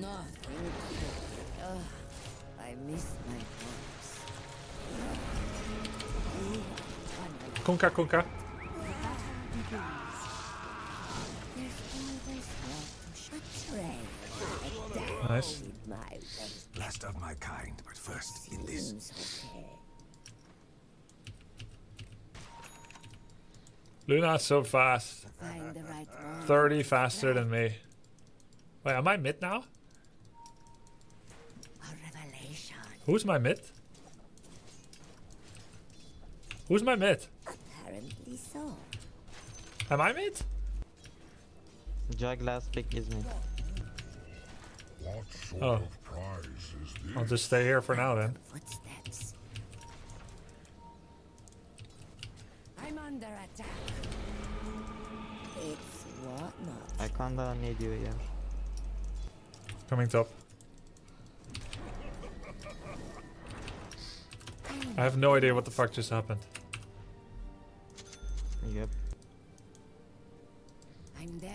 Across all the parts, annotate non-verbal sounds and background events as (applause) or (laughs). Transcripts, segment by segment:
Nothing. Ugh, I miss my books. Konka, konka. There's always more to betray. Like that Nice. with my ways. Last of my kind, but first in this. Seems okay. Luna's so fast. Right 30 faster than me. Wait, am I mid now? Who's my mid? Who's my mid? Apparently so. Am I mid? Jag last pick is me. What sort Oh. of prize is this? I'll just stay here for now then. Footsteps. I'm under attack. It's what not. I kinda need you here. Coming top. I have no idea what the fuck just happened. Yep. I'm there.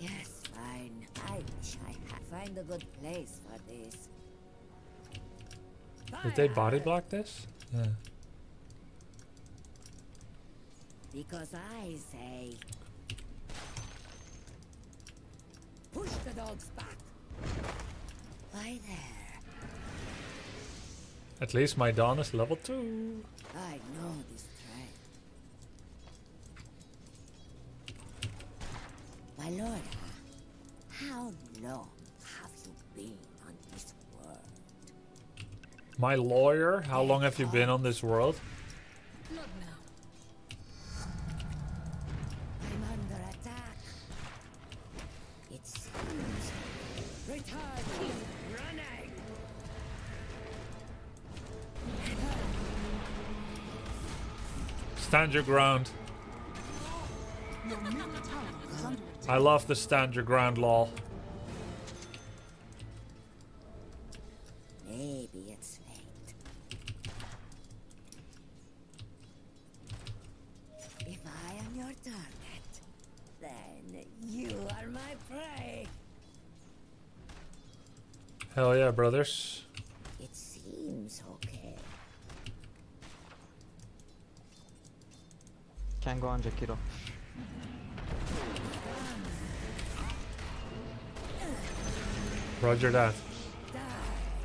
Yes, fine. I wish I had find a good place for this. Did they Fire! body block this? Yeah. Because I say. Push the dogs back. Why there? At least my Dawn is level 2. I know this. My lord, how long have you been on this world? My lawyer, how long have you been on this world? Stand your ground. I love the stand your ground law. Maybe it's late. If I am your target, then you are my prey. Hell yeah, brothers. Can go on Jakiro. Roger that.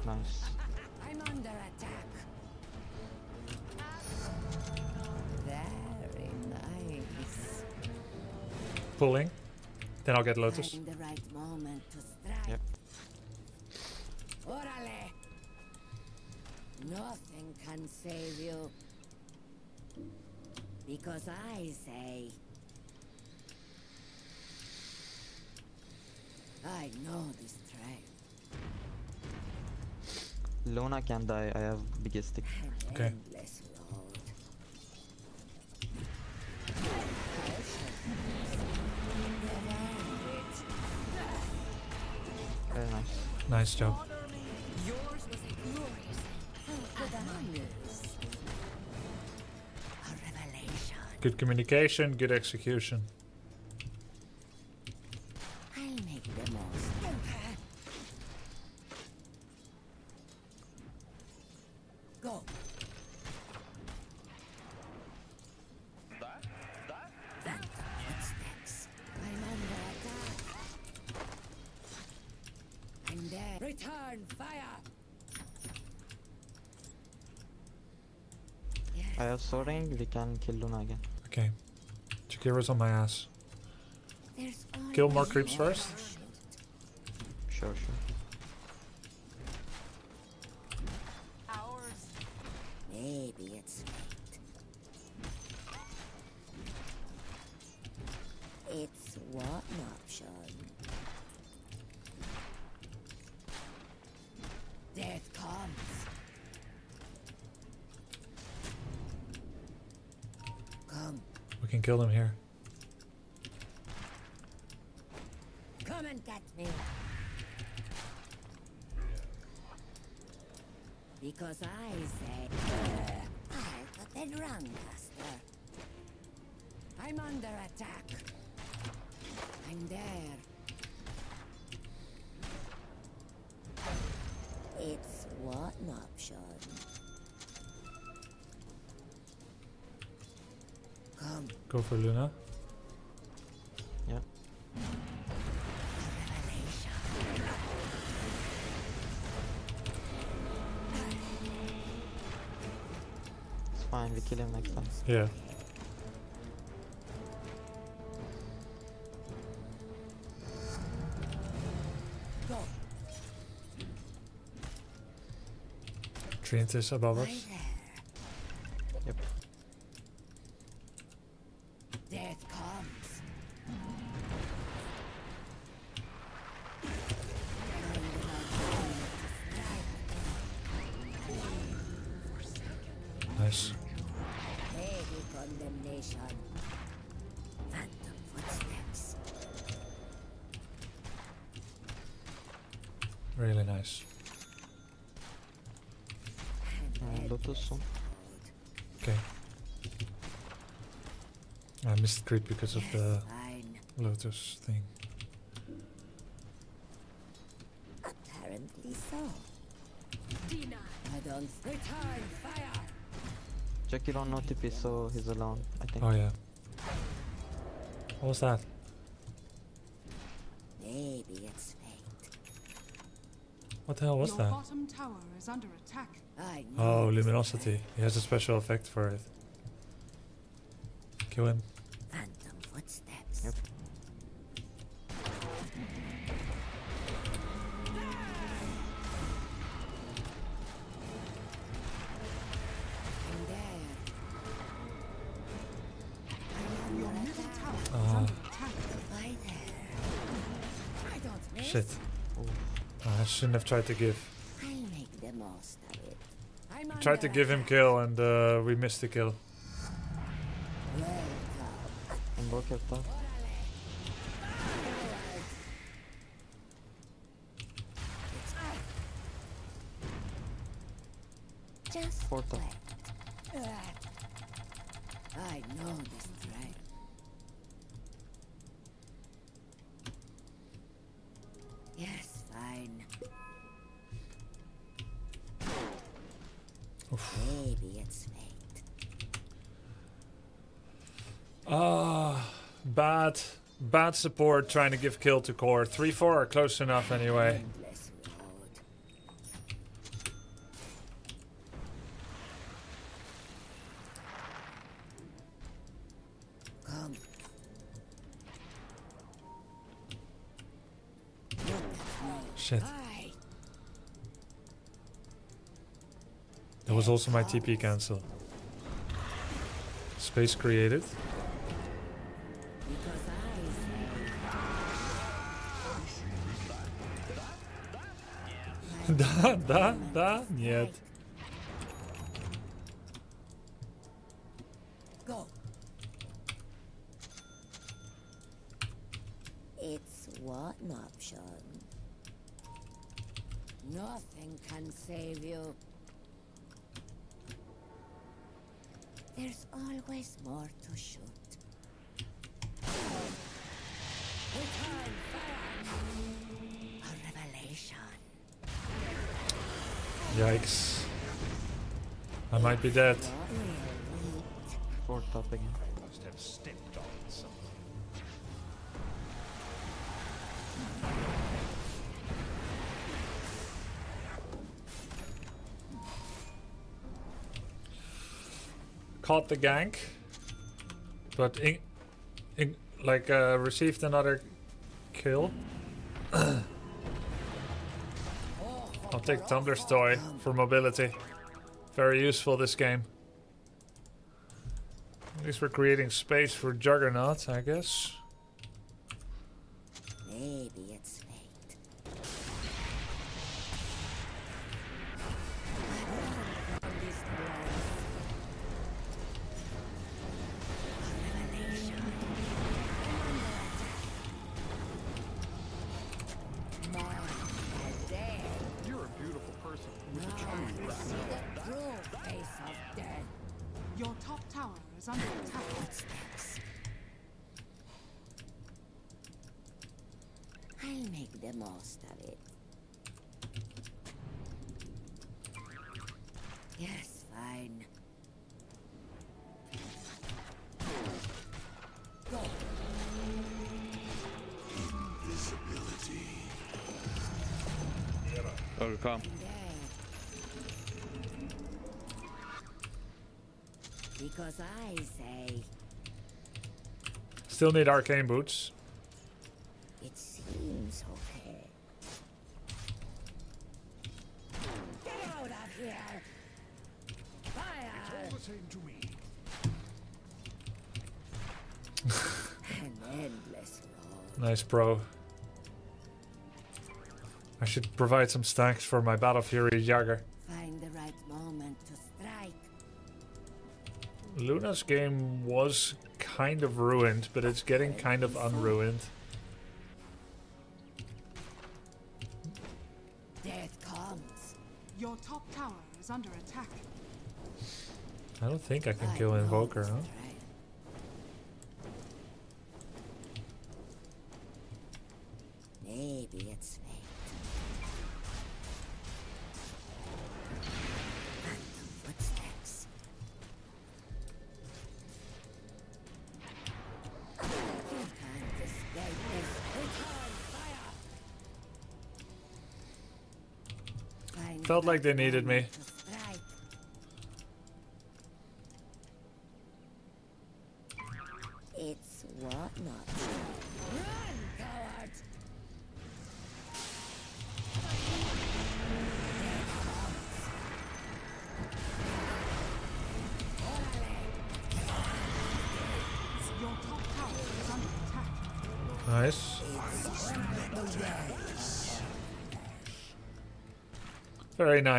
Nice. I'm under attack. Very nice. Pulling. Then I'll get Lotus. Find the right moment to strike. Yep. Orale. Nothing can save you. Because I say. I know this trail. Luna can die. I have biggest stick. Okay. Very nice. Nice job. Good communication, good execution. Can kill Luna again. Okay. Jakiro's on my ass. Kill more creeps more first. I'm there. It's what an option. Come, Go for Luna. Yeah. It's fine, we kill him next time. Yeah. Mirë të isha, babash. I missed creep because of the Fine. lotus thing. Apparently so. Dina. I don't return fire. Jackie don't know TP, so he's alone, I think. Oh yeah. What was that? Maybe it's fate. What the hell was Your that? bottom tower is under attack. I know Oh, luminosity. He has a special effect for it. Kill him. Shouldn't have tried to give. I make the most of it. I'm tried to give him kill and uh, we missed the kill. Maybe it's fate. Ah, bad, bad support trying to give kill to core. Three, four are close enough anyway. also my TP cancel. Space created. because I say (laughs) da, da, da, нет. Go. It's what an option. Nothing can save you. More to shoot. Return fire! A revelation. Yikes. I might be dead. What will we Four top again. Must have stepped on something. Caught the gank. But in, in, like uh, received another kill. (coughs) I'll take Tumbler's toy for mobility. Very useful this game. At least we're creating space for Juggernaut, I guess. Come. There. Because I say Still need arcane boots. it seems okay. Get out of here! Fire! The same to me. An endless road. Nice, bro. I should provide some stacks for my Battle Fury Jugger. Find the right moment to strike. Luna's game was kind of ruined, but it's getting kind of unruined. Death comes. Your top tower is under attack. I don't think I can I kill Invoker, this huh? Like they needed me.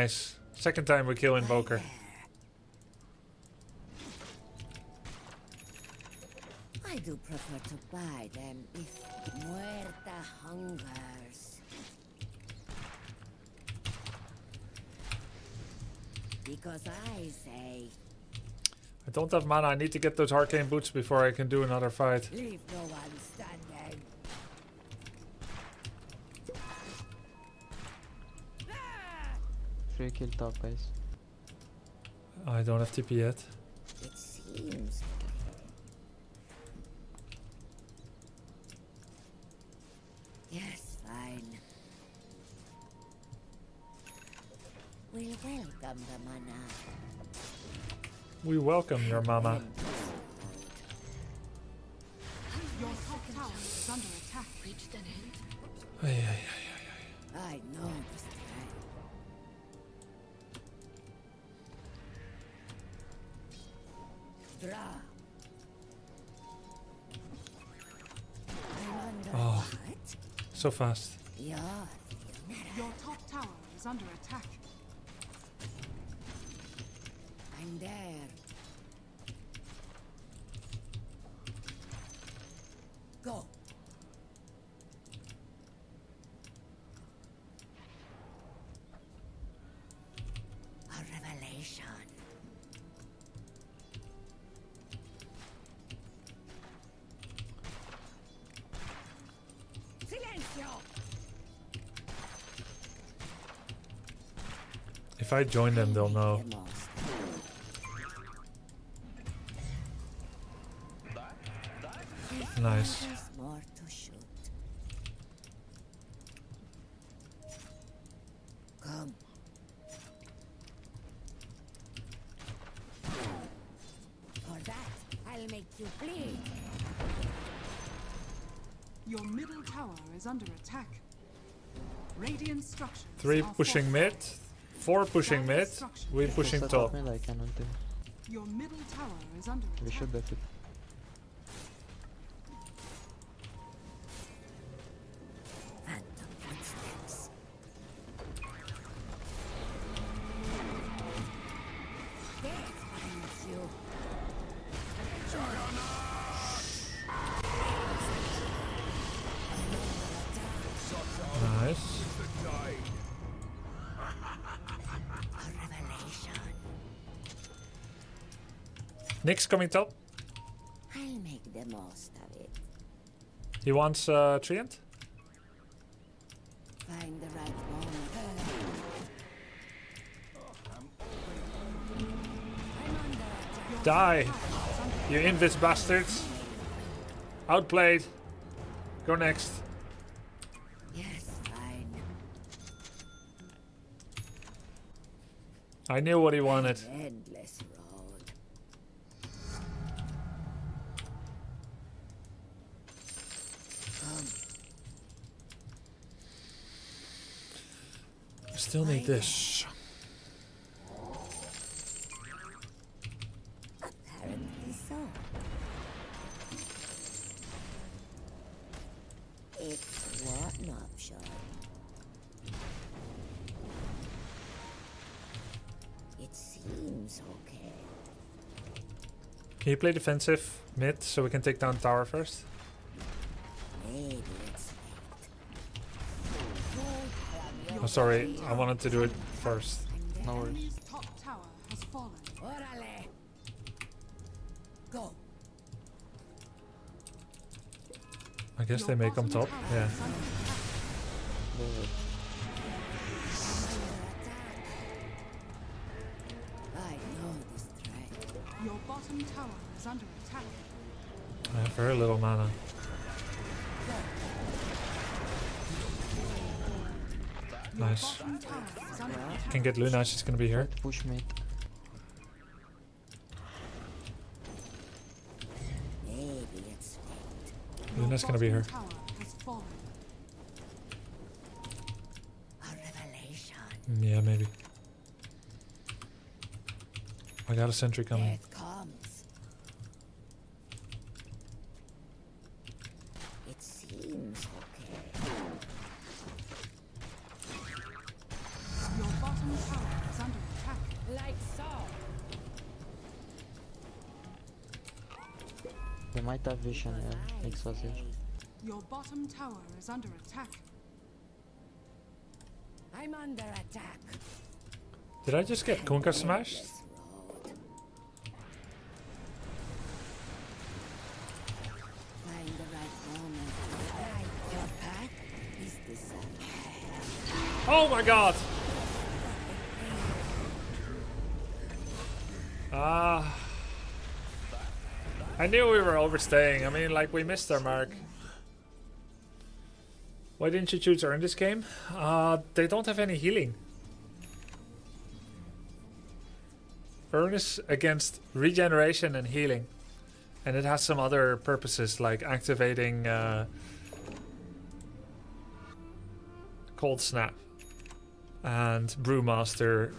Nice. Second time we kill Invoker. I do prefer to buy them if Muerta hungers. Because I say, I don't have mana. I need to get those arcane boots before I can do another fight. leave I don't have TP yet. It seems. Yes, fine. We'll welcome the mana. We welcome your mama. Your top tower is under attack. Reached an end. Ay, ay, ay. Fast. I join them, they'll know. Nice. There's more to shoot. Come. For that, I'll make you bleed. Your middle tower is under attack. Radiant structures. Three pushing mid. Fortified. Four pushing mid. We pushing top. up mid, I cannot do. Your middle tower is under We should def it. Nyx coming top. I'll make the most of it. He wants uh, Treant. Find the right moment. I'm under attack. Die! You invis bastards! Outplayed! Go next. Yes, fine. I knew what he wanted. Endless road. Come, Still need this. apparently so. It's not option. It seems okay. Can you play defensive mid so we can take down tower first? Sorry, I wanted to do it first. No worries. Top tower has fallen. Orale. Go. I guess Your they may come bottom top. tower Yeah. Can get Luna, she's gonna be here. Push me. Maybe it's fate. Your Luna's gonna be here. tower has fallen. A revelation. Yeah, maybe. I got a sentry coming. Death comes. It seems okay. Your bottom tower is under attack. Like so. They vision, yeah. Makes us. Your bottom tower is under attack. I'm under attack. Did I just get Kunkka smashed? Oh my Find the right moment. Right, your path is the sun. Oh my god! Ah. I knew we were overstaying. I mean, like, we missed our mark. Why didn't you choose her in this game? Uh, they don't have any healing. Is against regeneration and healing. And it has some other purposes, like activating uh, Cold Snap and Brewmaster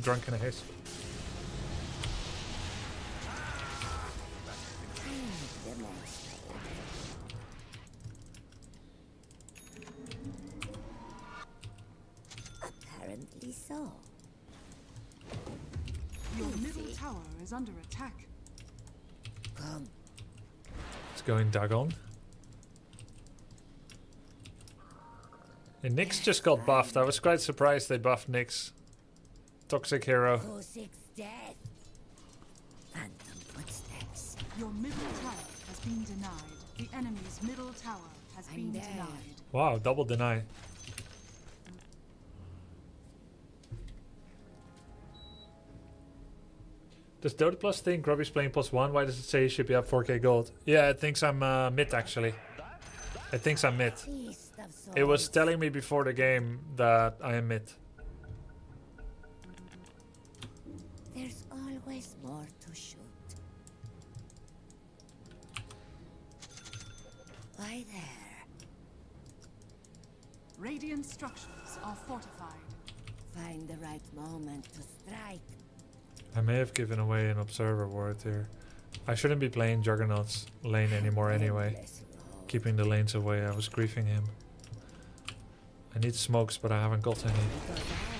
Drunken Haze. Is under attack. Um. Come, It's going Dagon. And Nyx just got buffed. I was quite surprised they buffed Nyx. Toxic hero. Kusik's death. Phantom footsteps. Your middle tower has been denied. The enemy's middle tower has I'm been there. denied. Wow, double deny. Does Dota Plus think Robbie's playing plus one? Why does it say he should be up 4k gold? Yeah, it thinks I'm uh, mid actually. It thinks I'm mid. It was telling me before the game that I am mid. There's always more to shoot. Why there? Radiant structures are fortified. Find the right moment to strike. I may have given away an observer ward here. I shouldn't be playing Juggernaut's lane anymore anyway. Keeping the lanes away, I was griefing him. I need smokes, but I haven't got any.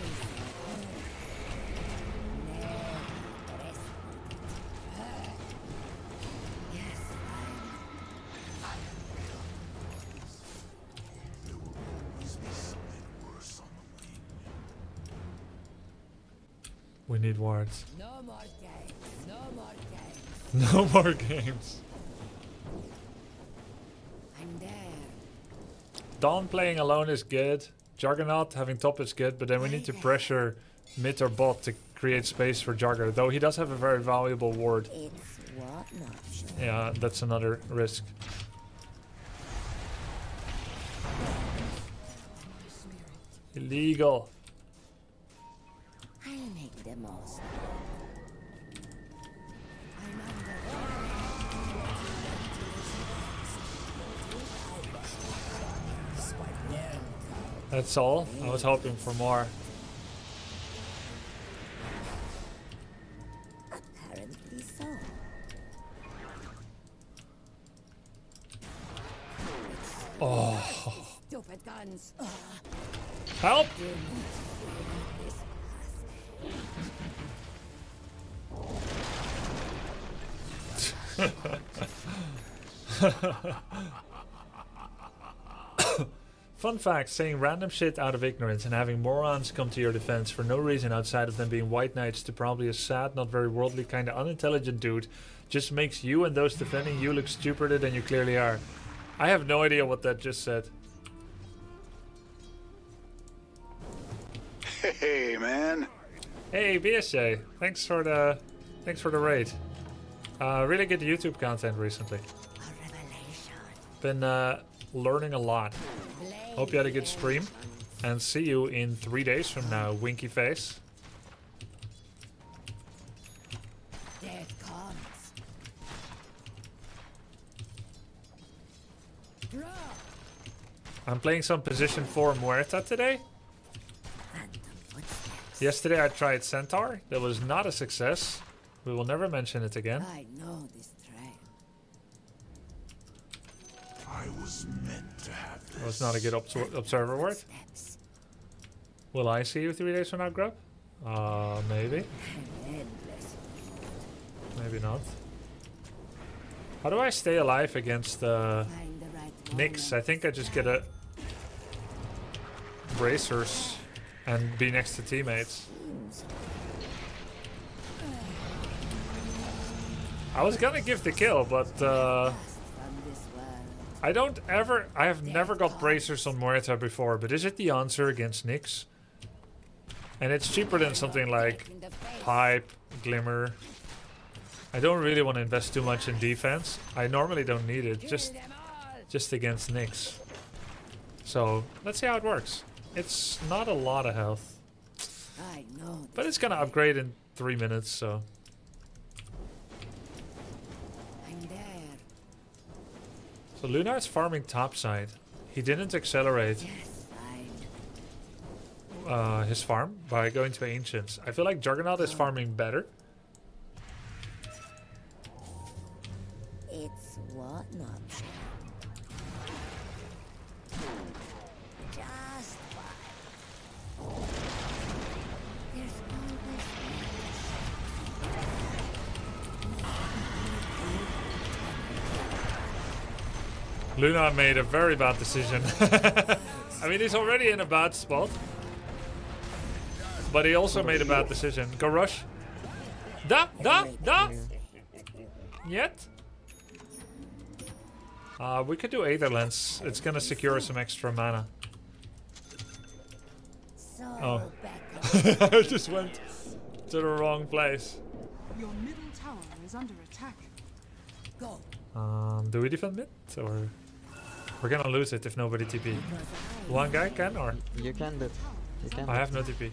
Need wards. no more games. No more games. (laughs) No more games. I'm there. Dawn playing alone is good, Juggernaut having top is good, but then we need to pressure mid or bot to create space for Jugger. Though he does have a very valuable ward. It's what an option. Yeah, that's another risk. Illegal. That's all. I was hoping for more. Fun fact saying random shit out of ignorance and having morons come to your defense for no reason outside of them being white knights to probably a sad, not very worldly, kind of unintelligent dude just makes you and those defending you look stupider than you clearly are. I have no idea what that just said. Hey, man. Hey BSJ, thanks for the thanks for the raid. Uh, really good YouTube content recently. A revelation. Been uh, learning a lot. Hope you had a good stream, and see you in three days from now. Winky face. Death comes. I'm playing some position four Muerta today. Yesterday I tried Centaur. That was not a success. We will never mention it again. I know this trail. I was meant was not a good obs- observer word. Will I see you three days from now, Grub? Uh, maybe. Maybe not. How do I stay alive against uh, Nyx? I think I just get a bracers and be next to teammates. I was gonna give the kill, but uh, I don't ever. I have never got bracers on Muerta before. But is it the answer against Nyx? And it's cheaper than something like In the face. Pipe, Glimmer. I don't really want to invest too much in defense. I normally don't need it, just Kill them all. just against Nyx. So let's see how it works. It's not a lot of health, but it's gonna upgrade in three minutes. So I'm there. So Luna's farming topside. He didn't accelerate uh, his farm by going to ancients. I feel like Juggernaut is farming better. It's what not. Luna made a very bad decision. (laughs) I mean, he's already in a bad spot. But he also made a bad decision. Go rush. Da, da, da! Yet? Uh, we could do Aether Lens. It's gonna secure some extra mana. Oh. back (laughs) I just went to the wrong place. Your middle tower is under attack. go. Um, do we defend mid? Or... We're gonna lose it if nobody TP. One guy can, or? You can do it. You can. I have no TP.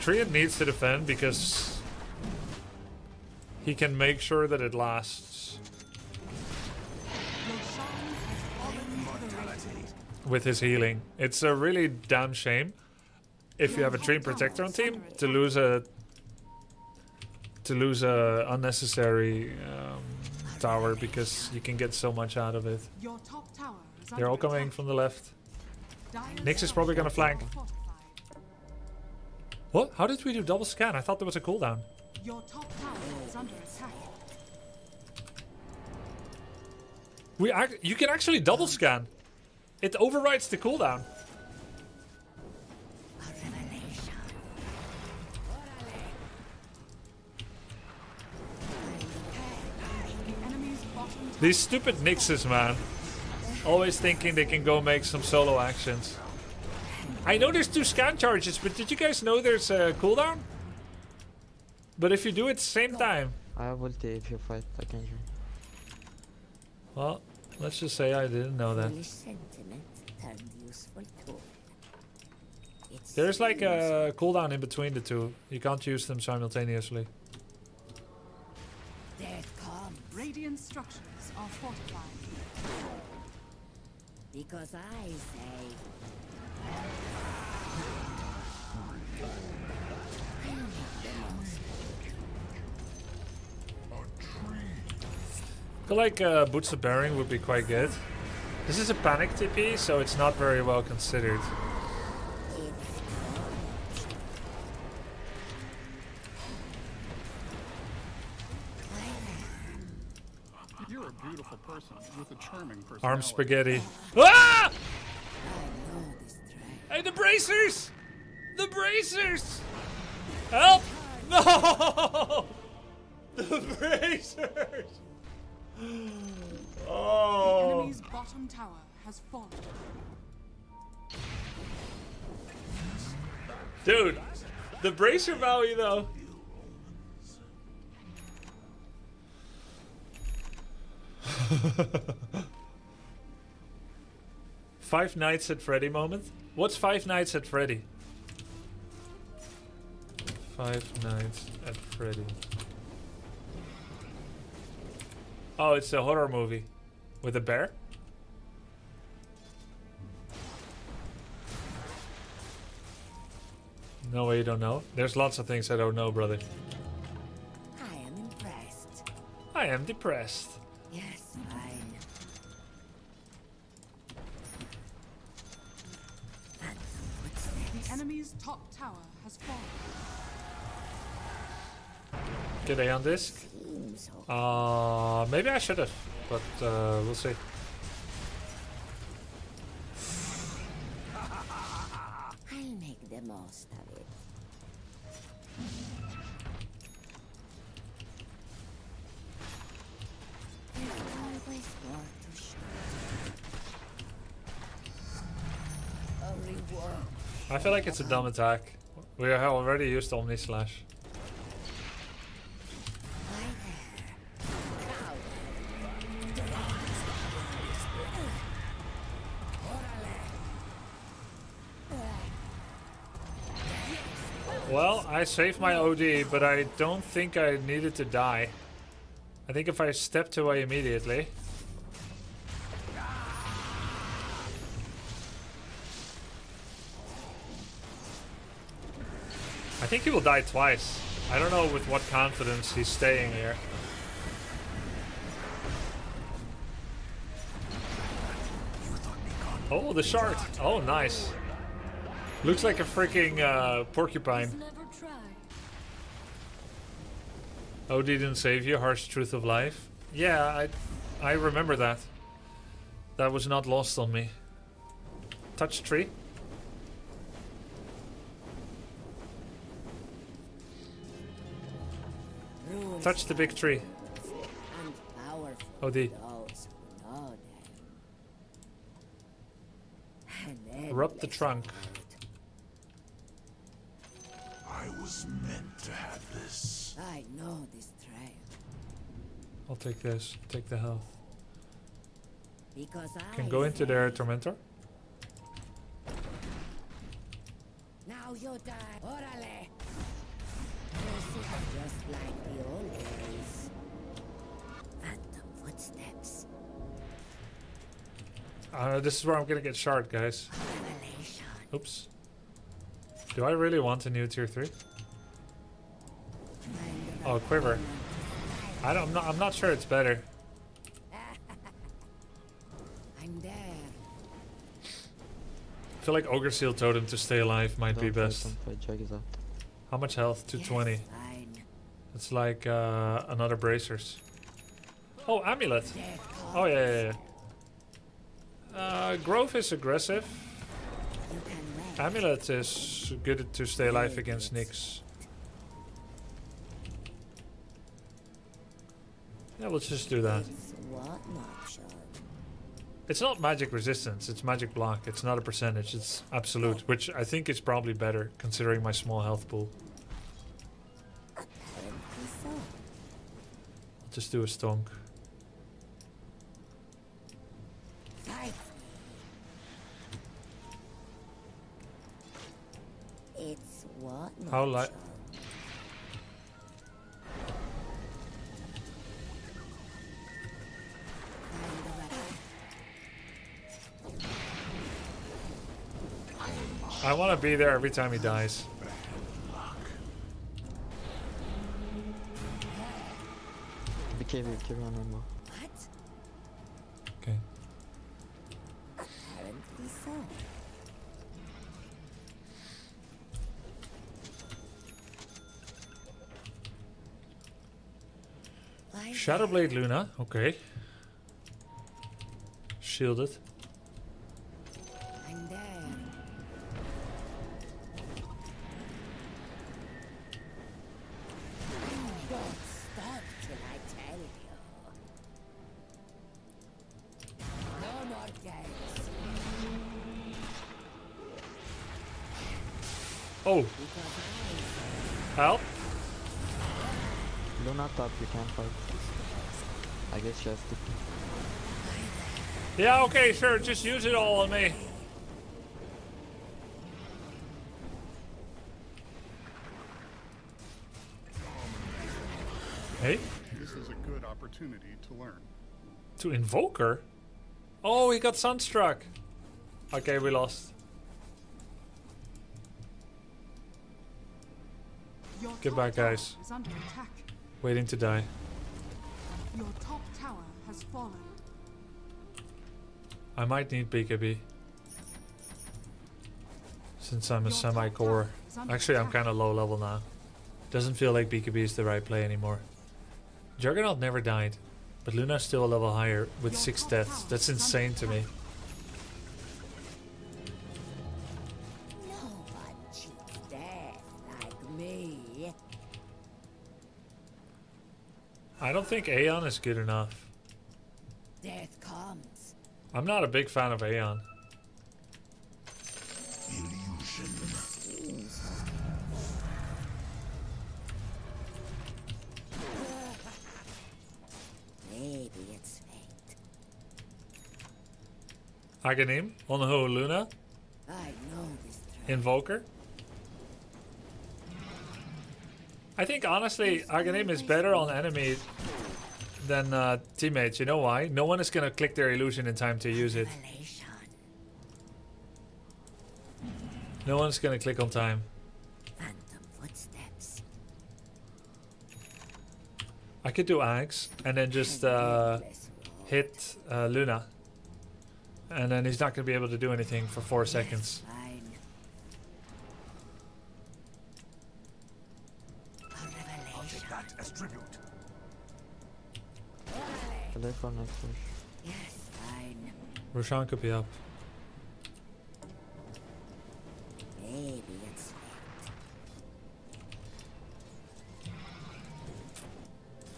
Treant needs to defend because he can make sure that it lasts Your shrine has already liberated. with his healing. It's a really damn shame if you have a Dream Protector on team to lose a to lose a unnecessary um, tower because you can get so much out of it. Your top tower is They're all coming from the left. Nyx is probably gonna flank. What? How did we do double scan? I thought there was a cooldown. Your top tower is under attack. We ac- you can actually double scan. It overrides the cooldown. These stupid Nyxes, man. Always thinking they can go make some solo actions. I know there's two scan charges, but did you guys know there's a cooldown? But if you do it same time, I have ulti if you fight, I can join. well, let's just say I didn't know that. Foolish sentiment turned useful tool. It There's like a cooldown in between the two. You can't use them simultaneously. Death comes Radiant structures are fortified. because I say. I'll make the most I feel like uh, Boots of Bearing would be quite good. This is a panic TP, so it's not very well considered. Arm spaghetti. Ah! I know this train. Hey, the bracers! The bracers! Help! No! (laughs) The bracers! The Oh! enemy's bottom tower has fallen. Dude, the bracer value though. (laughs) Five Nights at Freddy moment? What's Five Nights at Freddy? Five Nights at Freddy. Oh, it's a horror movie with a bear? No way you don't know. There's lots of things I don't know, brother. I am impressed. I am depressed. Yes, fine. Phantom footsteps. Top tower has fallen. Get A on disc? Seems Uh, maybe I should have, but uh, we'll see. I'll make the most of it. There's always I feel like it's a dumb attack. We have already used Omni Slash. Well, I saved my OD, but I don't think I needed to die. I think if I stepped away immediately. Think he will die twice. I don't know with what confidence he's staying here. Oh, the shard. Oh, nice. Looks like a freaking uh, porcupine. Oh, didn't save you. Harsh truth of life. Yeah, I, I remember that. That was not lost on me. Touch tree. Touch the big tree. and powerful OD. those who know them. An Rub the endless trunk. I was meant to have this. I know this trail I'll take this. Take the health. because I Can go into their tormentor. Now you die. Orale. This is just like the old days. Phantom footsteps. Uh, this is where I'm gonna get shard, guys. Revelation. Oops. Do I really want a new tier three? Oh, quiver. I don't. I'm not, I'm not sure it's better. I'm there. I feel like Ogre Seal Totem to stay alive might be Don't fight, best. Don't fight, Jack is out. How much health? 220. Yes, fine. It's like uh, another bracers. Oh, amulet. Oh yeah, yeah, yeah. Uh, Grove is aggressive. Amulet is good to stay alive against Nyx. Yeah, let's just do that. It's not magic resistance, it's magic block. It's not a percentage, it's absolute, which I think is probably better considering my small health pool. Just do a stonk. It's what How li- Sean? Find the right- I want to be there every time he dies. BKB, BKB on ammo. What? Okay. Apparently so. Why Shadowblade Luna, okay. Shielded. Okay, sure, just use it all on me. Hey, This is a good opportunity to learn. to invoke her? Oh, he got sunstruck. Okay, we lost. Your Get back, guys. Is under attack. Waiting to die. Your top tower has fallen. I might need BKB. Since I'm a semi-core. tower is under Actually, I'm kind of low level now. Doesn't feel like BKB is the right play anymore. Juggernaut never died. But Luna's still a level higher with Your 6 deaths. That's insane to me. no one cheats death like me. I don't think Aeon is good enough. I'm not a big fan of Aeon. Illusion. Maybe it's fate. Aghanim on who? Luna? I know this. Invoker? I think honestly, Aghanim is better on enemy than uh, teammates. You know why? No one is gonna click their illusion in time to use it. No one's gonna click on time. I could do Axe and then just uh, hit uh, Luna. And then he's not gonna be able to do anything for four seconds. Delay for next push. Yes, fine. Roshan could be up. Maybe it's fate.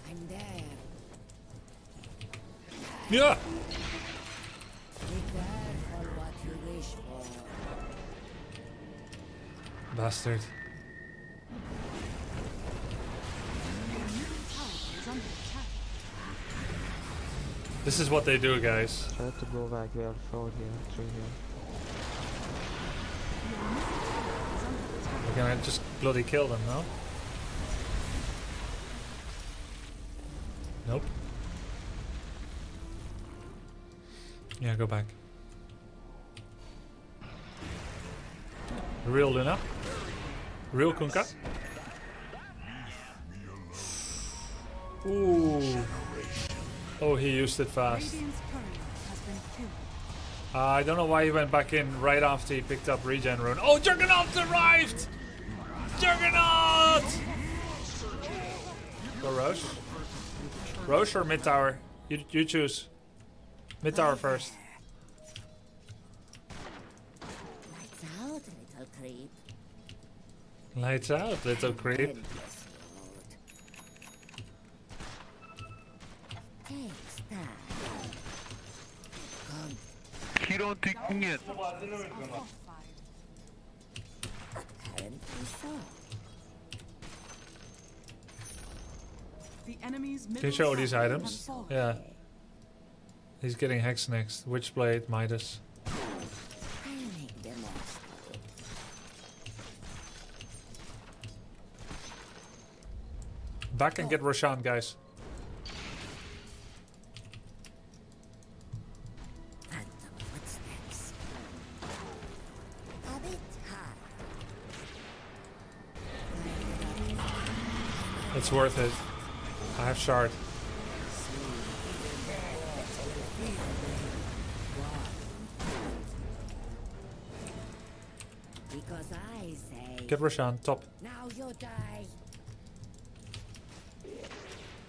I'm there. Yeah! Be careful what you wish for. Bastard. This is what they do, guys. Try to go back. We are four here, three here. Your middle tower is under attack. We're gonna just bloody kill them, no? Nope. Yeah, go back. Real Luna. Real Kunkka. Ooh. Oh, he used it fast. Radiant's courier has been killed. Uh, I don't know why he went back in right after he picked up regen rune. Oh, Juggernaut arrived! Juggernaut! Go Rosh. Rosh or mid tower? You you choose. Mid tower first. Lights out, little creep. Lights out, little creep. The enemy's middle Can you show tower these items? Yeah. He's getting Hex next. Witchblade, Midas. Back and get Roshan, guys. It's worth it. I have shard. Because I say, Get Roshan, top. now you die.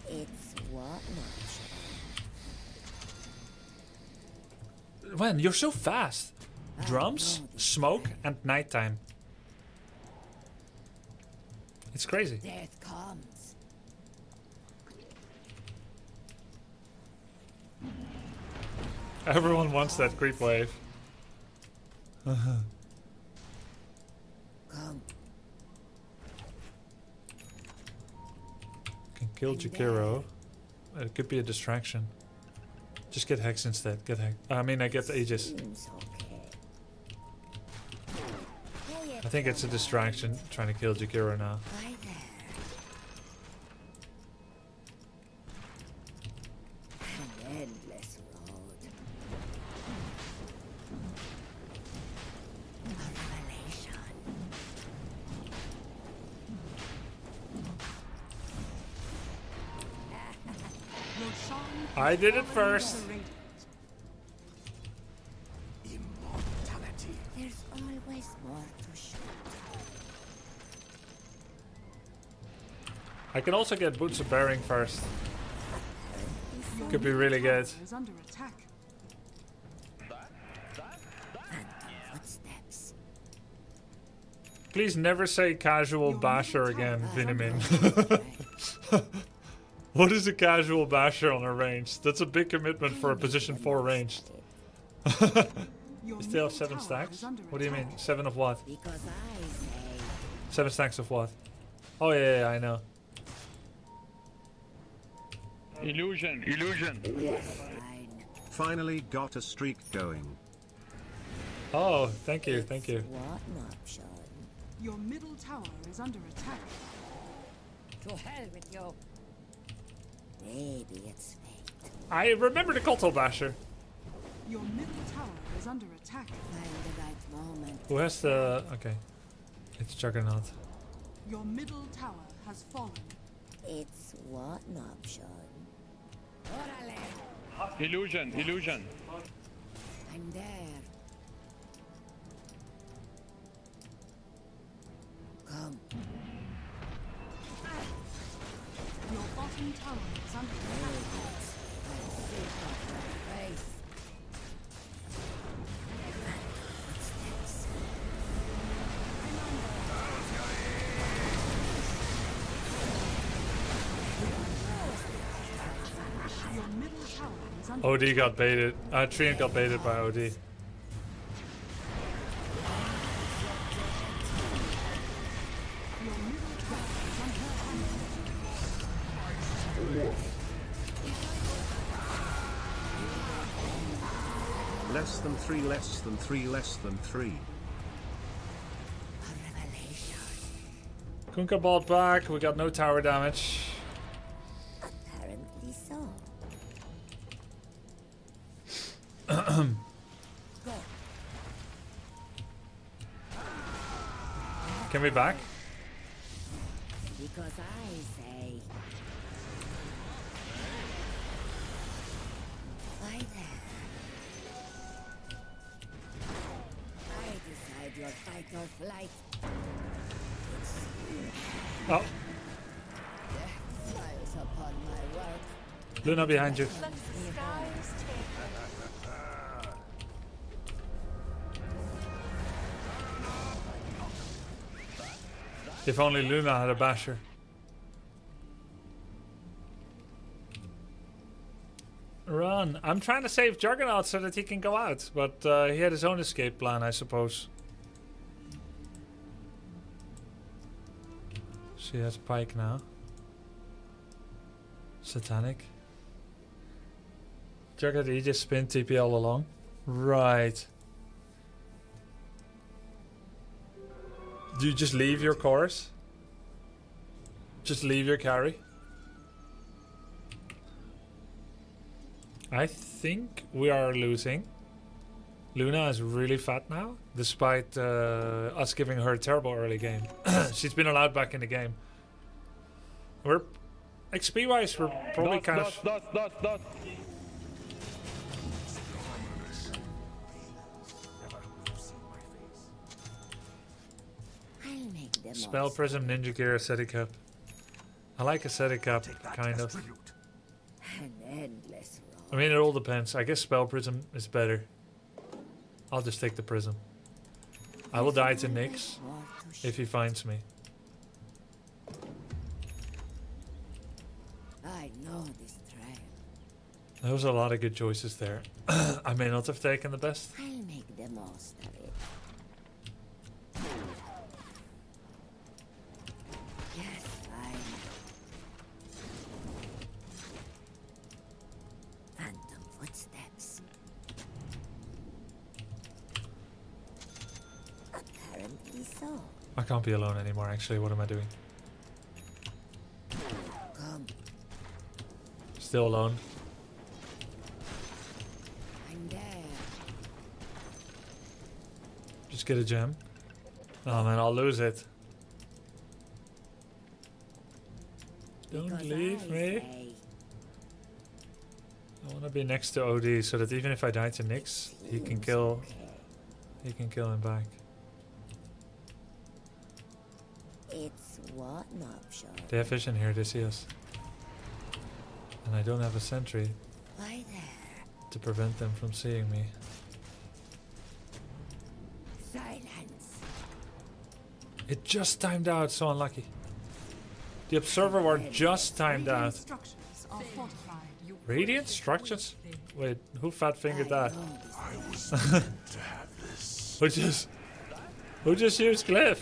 It's what much. Man, you're so fast. Drums, smoke, and nighttime. It's crazy. Death comes. Everyone wants that creep wave. Come. Can kill Jakiro. Uh, it could be a distraction. Just get Hex instead. Get Hex. I mean, I get Aegis. I think it's a distraction trying to kill Jakiro now. I did it first. to the radiant. Immortality. There's always more to shoot. I can also get Boots of Bearing first. Could be really good. Is under attack. Phantom footsteps. Please never say casual basher again, Vinamin. (laughs) what is a casual basher on a range? That's a big commitment for a position 4 range. You still have 7 stacks? What do you mean? 7 of what? Because I say, 7 stacks of what? Oh, yeah, yeah, yeah, I know. Illusion, illusion. fine. Finally got a streak going. Oh, thank you, thank you. What an option. Your middle tower is under attack. To hell with you. Maybe it's fate. I remember the Kotal Basher. Your middle tower is under attack. Find the right moment. Who has the. Okay. It's Juggernaut. Your middle tower has fallen. It's what an option. Orale. Illusion, illusion. I'm there. Come. Your bottom tower is under attack. OD got baited. Uh, Treant got baited by OD. Less than three, less than three. A. Kunkka balled back. We got no tower damage. Apparently so. Can we back? Because I fight or flight. Oh, Smiles upon my work. Luna behind you. If only Luna had a basher. Run. I'm trying to save Juggernaut so that he can go out, but uh, he had his own escape plan, I suppose. She has Pike now. Satanic. Juggernaut, he just spin TP all along. Right. Do you just leave your course? Just leave your carry? I think we are losing. Luna is really fat now, despite uh, us giving her a terrible early game. (clears throat) She's been allowed back in the game. We're XP wise, we're probably Dust, kind dust, of. dust, dust, dust. Spell Prism, Ninja Gear, Ascetic Cup. I like Ascetic Cup, kind of. I mean, it all depends. I guess Spell Prism is better. I'll just take the Prism. I will die to Nyx More to sh- if he finds me. I know this trail. There was a lot of good choices there. (clears throat) I may not have taken the best. I'll make the most of it. Can't be alone anymore, actually. What am I doing? Still alone. Just get a gem. Oh man, I'll lose it. Don't Because leave I me. say I want to be next to OD so that even if I die to Nyx, he can kill. He can kill him back. It's one option. They have vision here. They see us, and I don't have a sentry Why there? to prevent them from seeing me. Silence. It just timed out. So unlucky. The observer ward just timed Radiant out. structures. Radiant structures. Wait, who fat fingered that? I was meant to have this. (laughs) Who just? Who just used Glyph?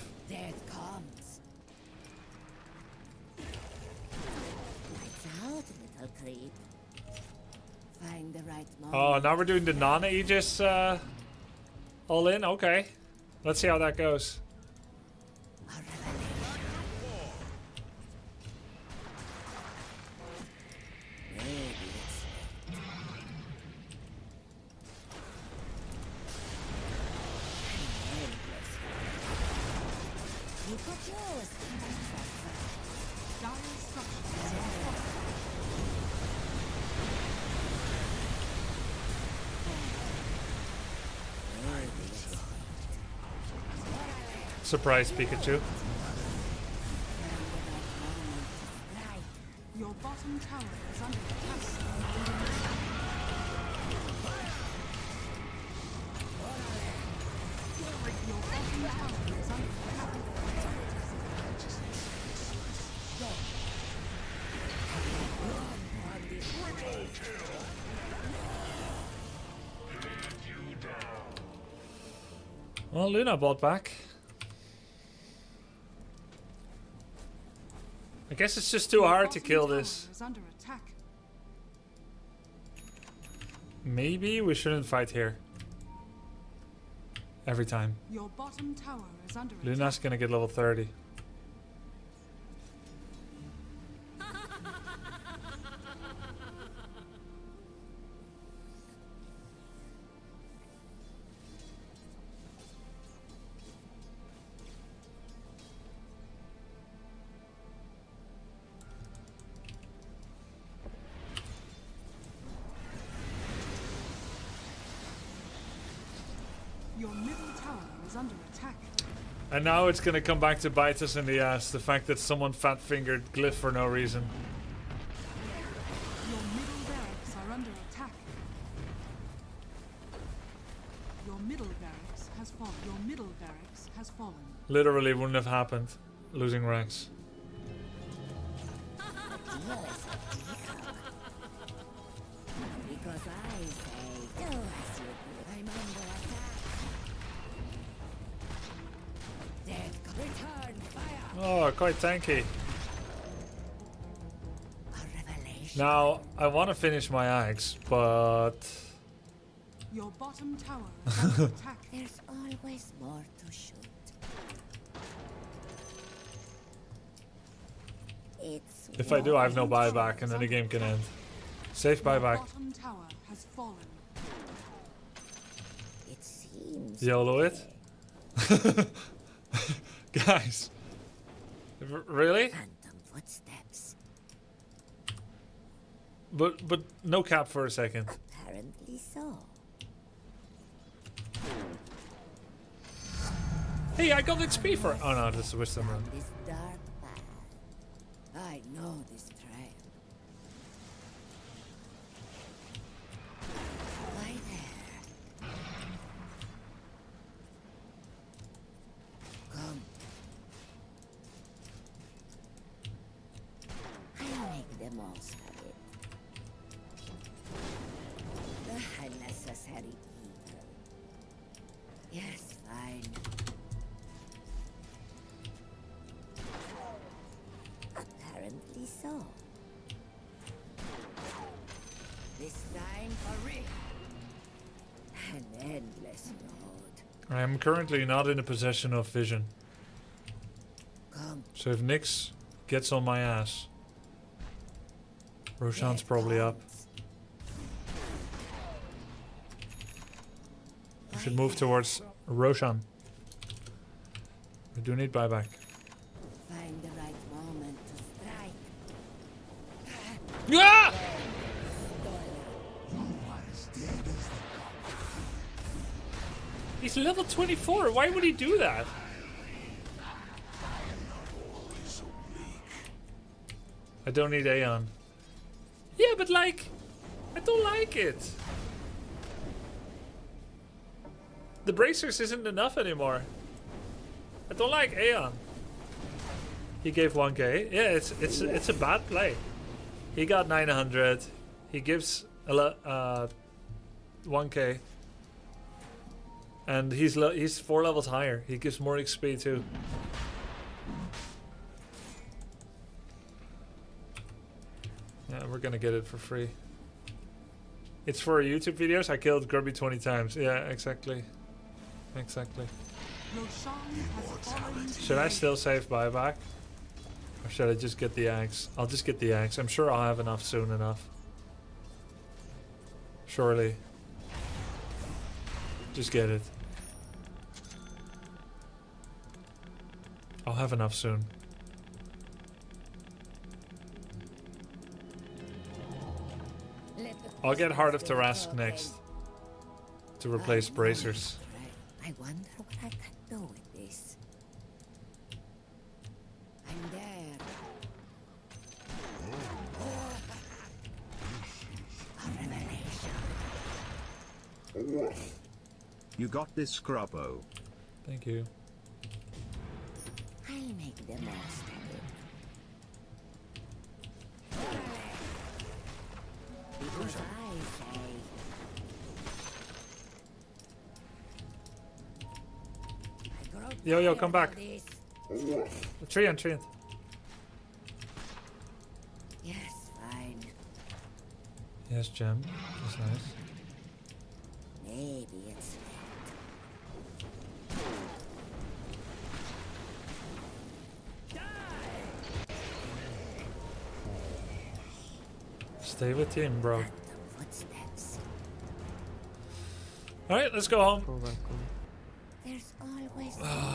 Oh, now we're doing the non-Aegis uh, all in? Okay. Let's see how that goes. A revelation. Maybe it's an endless road. You put yours in that first. Dire structures are fortified. Maybe it's Surprise Pikachu. right. Your bottom tower is under attack. Your bottom tower is under Pikachu. Well, Luna bought back. I guess it's just too hard to kill this. Is under attack. Maybe we shouldn't fight here. Every time. Your bottom tower is under Luna's gonna get level 30. Now it's gonna come back to bite us in the ass. The fact that someone fat fingered Glyph for no reason. Your middle barracks are under attack. Your middle barracks has fallen. Your middle barracks has fallen. Literally wouldn't have happened. Losing rax. Quite tanky. Now, I want to finish my axe, but... Your bottom tower (laughs) attack. There's always more to shoot. It's If I do, I have no buyback, and then the game can end. Safe Your buyback. bottom tower has fallen. It seems YOLO it. (laughs) Guys. R- really? Phantom footsteps. But but no cap for a second. Apparently so. Hey, I got XP for Oh no, this is wisdom rune. This dark path. I know this currently not in a possession of vision. So if Nyx gets on my ass, Roshan's probably up. We should move towards Roshan. We do need buyback. 24. Why would he do that? I don't need Aeon. Yeah, but like, I don't like it. The bracers isn't enough anymore. I don't like Aeon. He gave 1k. Yeah, it's it's it's a bad play. He got 900. He gives a uh 1k. And he's he's four levels higher. He gives more XP too. Yeah, we're gonna get it for free. It's for YouTube videos. I killed Grubby 20 times. Yeah, exactly. Exactly. Should I still save buyback? Or should I just get the axe? I'll just get the axe. I'm sure I'll have enough soon enough. Surely. Just get it. I'll have enough soon. I'll get Heart of Christmas Tarrasque next. To replace bracers. I wonder what I can do with this. I'm there. A revelation. You got this, Scrubbo. Thank you. I'll make the most of it. Because I say Yo, yo, come of back. This. Treant, Treant. Yes, fine. Yes, gem. That's nice. Maybe it's Stay with him, bro. Alright, let's go home. Go back. Go. There's always ah.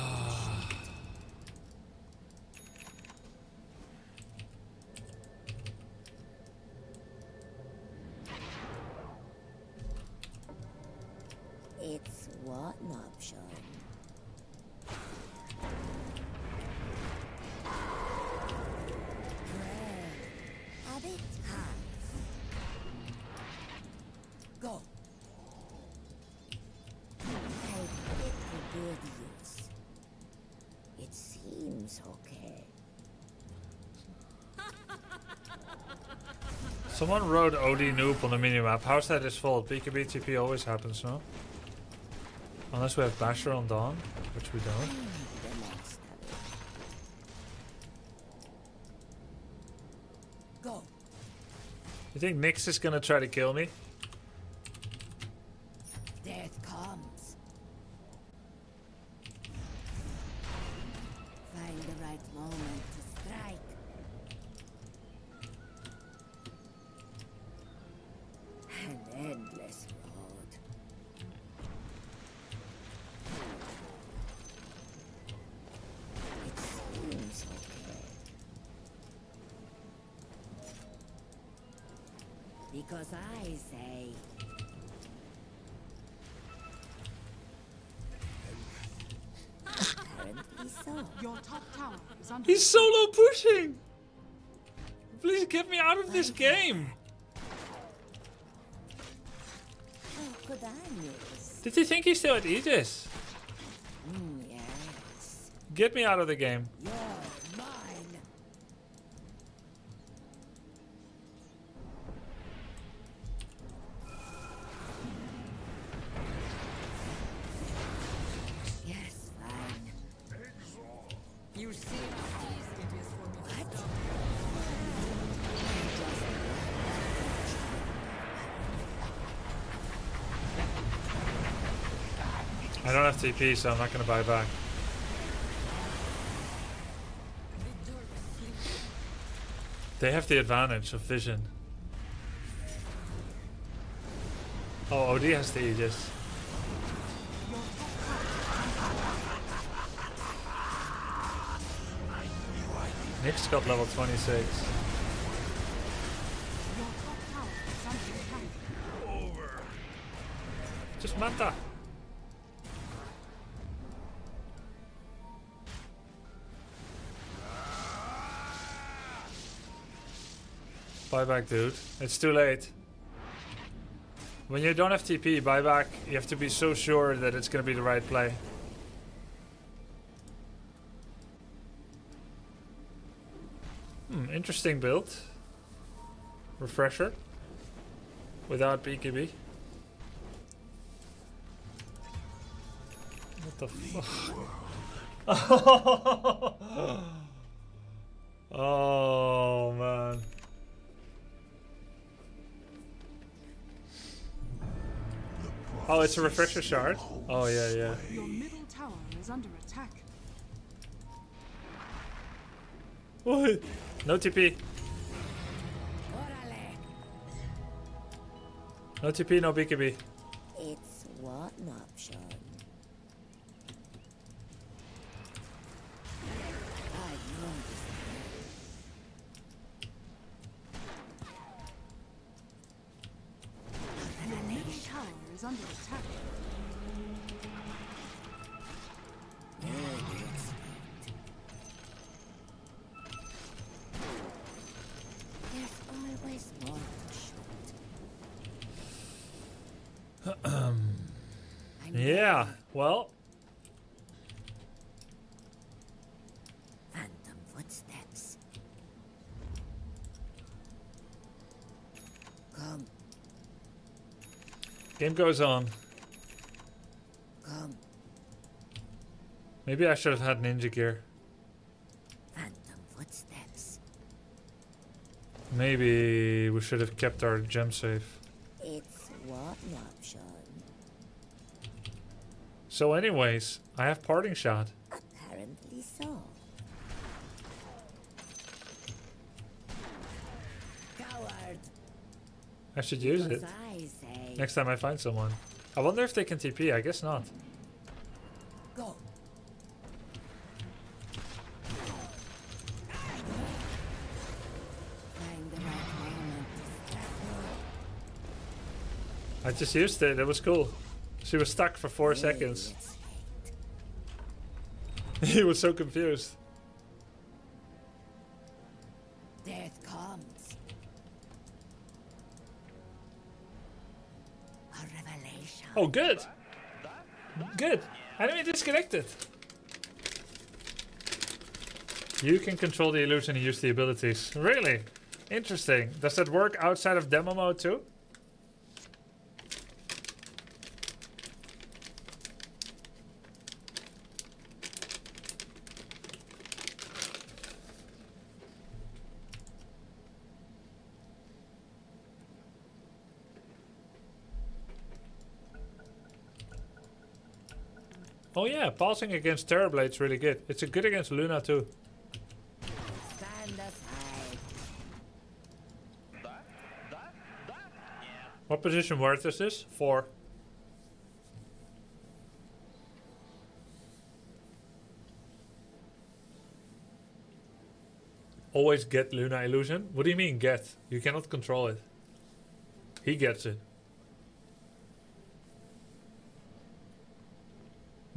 Someone wrote OD noob on the minimap. How's that his fault? BKB TP always happens, no? Unless we have Basher on Dawn, which we don't. The next of it. Go. You think Nyx is gonna try to kill me? Say apparently so. Your top tower is under He's solo pushing! Please get me out of this game! How could I miss? Did he think he still had Aegis? Mm, yes. Get me out of the game. You're TP, so I'm not gonna buy back. They have the advantage of vision. Oh, OD has the Aegis. Nyx got level 26. Your top tower is under attack. Just mata. Buy back, dude. It's too late. When you don't have TP, buy back. You have to be so sure that it's gonna be the right play. Hmm, interesting build. Refresher. Without BKB. What the fuck? (laughs) oh Oh, it's a refresher shard. Oh yeah, yeah. Your middle tower is under attack. What? No TP. No TP, no BKB. It's what an option. (clears throat) Yeah. Well, Phantom footsteps. Come, game goes on. come, Maybe I should have had ninja gear. phantom footsteps. Maybe we should have kept our gem safe. It's what option. So, anyways, I have parting shot. Apparently so. Coward. I should use it Because I say next time I find someone. I wonder if they can TP. I guess not. Just used it. It was cool. She was stuck for four seconds. (laughs) He was so confused. Death comes. A revelation. Oh, good. Good. Enemy disconnected. You can control the illusion and use the abilities. Really? Interesting. Does that work outside of demo mode too? Pulsing against Terrorblade's really good. It's a good against Luna too. What position worth is this? Four. Always get Luna illusion? What do you mean get? You cannot control it. He gets it.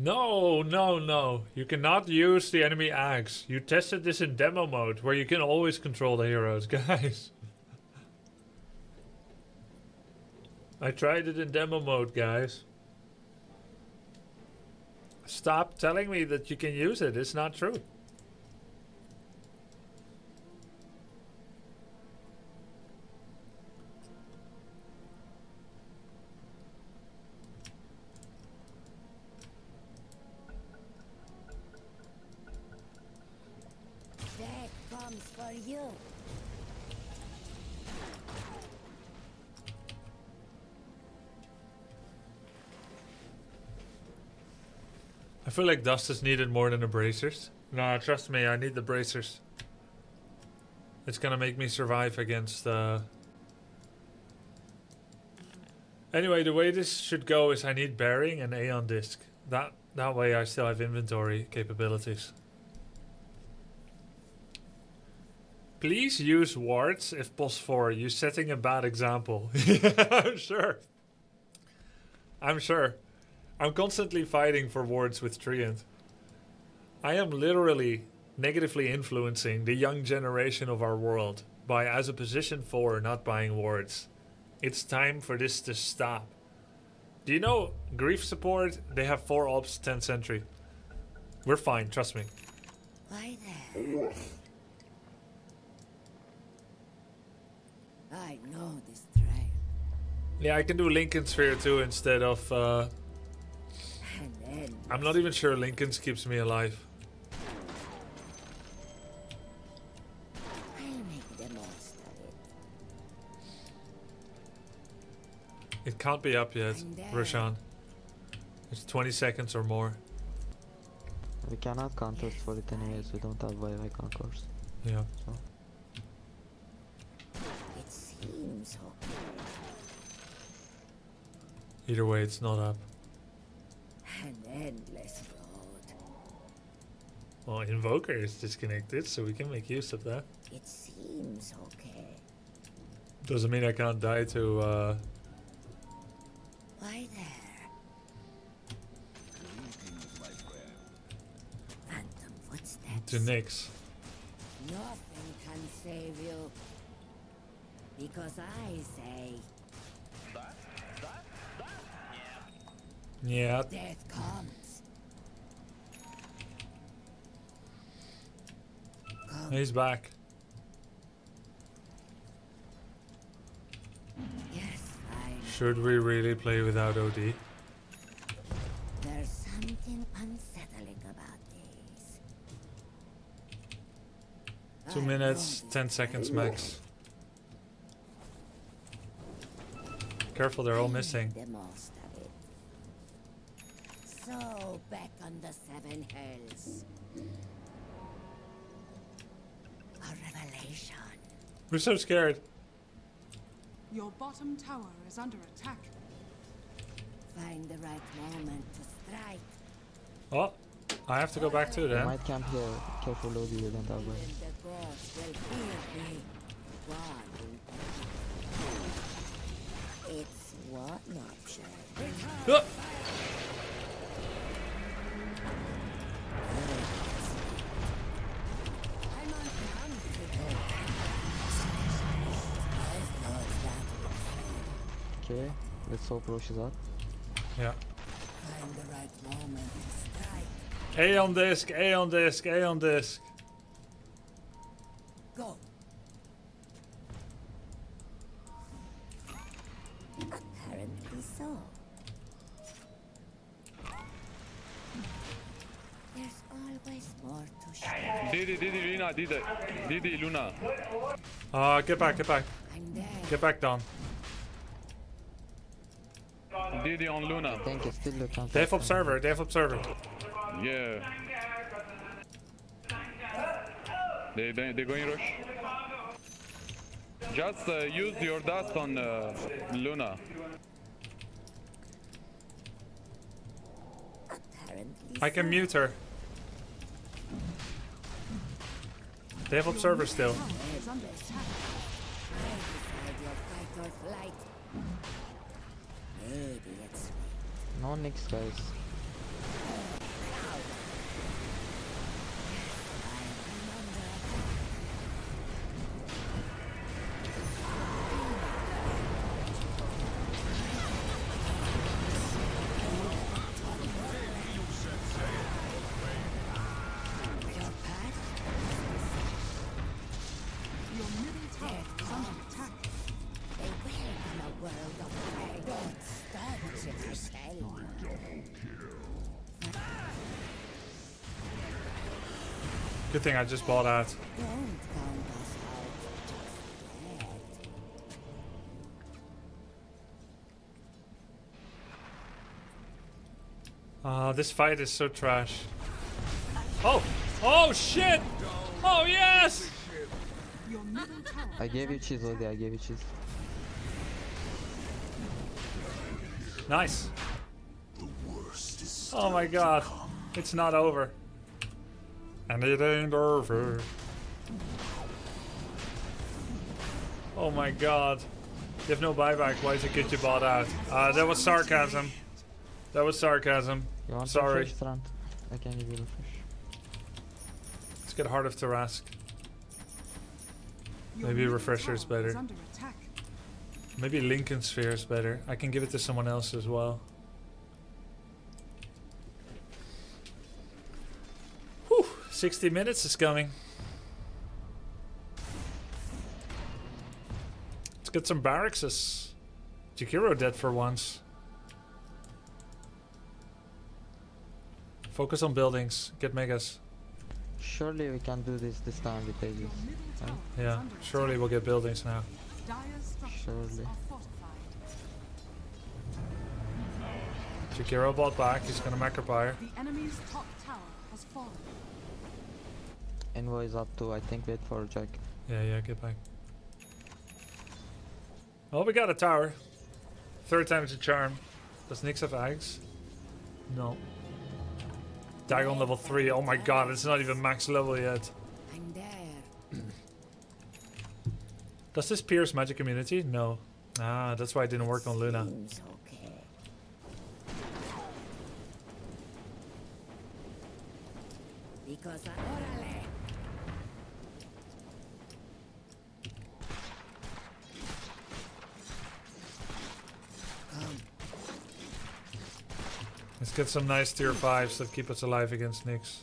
No, no, no. You cannot use the enemy axe. You tested this in demo mode where you can always control the heroes, (laughs) guys. I tried it in demo mode, guys. Stop telling me that you can use it. It's not true. Dust is needed more than the bracers. No, trust me, I need the bracers. It's gonna make me survive against. Uh... Anyway, the way this should go is I need bearing and Aeon disc. That that way I still have inventory capabilities. Please use wards if possible. You're setting a bad example. (laughs) I'm sure. I'm sure. I'm constantly fighting for wards with Treant. I am literally negatively influencing the young generation of our world by, as a position 4, not buying wards. It's time for this to stop. Do you know grief support? They have 4 ops, 10 sentry. We're fine, trust me. Why there? I know this trail. Yeah, I can do Linken Sphere too instead of. Uh, I'm not even sure Linken's keeps me alive. I'll make the most of it. It can't be up yet, I'm. Roshan. It's 20 seconds or more. We cannot contest for it anyways, we don't have Wi-Fi concourse. Yeah. So It seems okay. Either way, it's not up. Endless road. Well, Invoker is disconnected, so we can make use of that. It seems okay. Doesn't mean I can't die to uh, Why there? Phantom footsteps. to Nyx. Nothing can save you. Because I say Yeah, death comes. Come, he's back. yes, fine. Should we really play without OD? There's something unsettling about these. Two I minutes, 10 seconds max. Careful, they're all missing. The most of it. So back on the seven hells. A revelation. We're so scared. Your bottom tower is under attack. Find the right moment to strike. Oh, I have to go back to we them. might camp here. Careful Lodi, we don't have Even Wi-Fi. the gods will fear me. One. It's one option. Oh! Let's hope Rosh is out. Yeah. Find the right moment. Aeon disc, Aeon disc, Aeon disc. Go. Apparently so. There's always more to share. Didi, Didi, Luna, Didi. Didi, Luna. Uh, get back, get back. Get back down. Didi on Luna. I think it's still the counter. They have Observer, they have Observer. Yeah. They they they going rush. Just uh, use your dust on uh, Luna. I can mute her. They have Observer still. Is under attack. I decide your fight or flight. Maybe it's No Nyx, guys. Good thing I just bought that. Don't count us out just yet. Ah, this fight is so trash. Oh! Oh shit! Oh yes! Your middle tower I gave you cheese, Lodi, I gave you cheese. Nice. Oh my god. It's not over. And it ain't over. Oh my god. You have no buyback. Why is it good you bought out? Uh, that was sarcasm. That was sarcasm. You want Sorry. refresh, Strand? I can give you refresh. Let's get Heart of Tarrasque. Maybe middle refresher is better. Maybe Linken Sphere is better. I can give it to someone else as well. 60 minutes is coming. Let's get some barracks. Jakiro dead for once. Focus on buildings. Get megas. Surely we can do this this time with Aegis. Your Right? Yeah, surely we'll get buildings now. Dire Surely. are. Jakiro bought back. He's gonna Macropyre. The enemy's top tower has fallen. Envoy is up to, I think, wait for Jack. Yeah, yeah, get back. Well, we got a tower. Third time's a charm. Does Nyx have Aghs? No. Dagon level 3. Oh my god, it's not even max level yet. I'm there. (clears throat) Does this pierce magic immunity? No. Ah, that's why it didn't work on Luna. Seems okay. Because I orale. Come, Let's get some nice tier 5s that keep us alive against Nyx.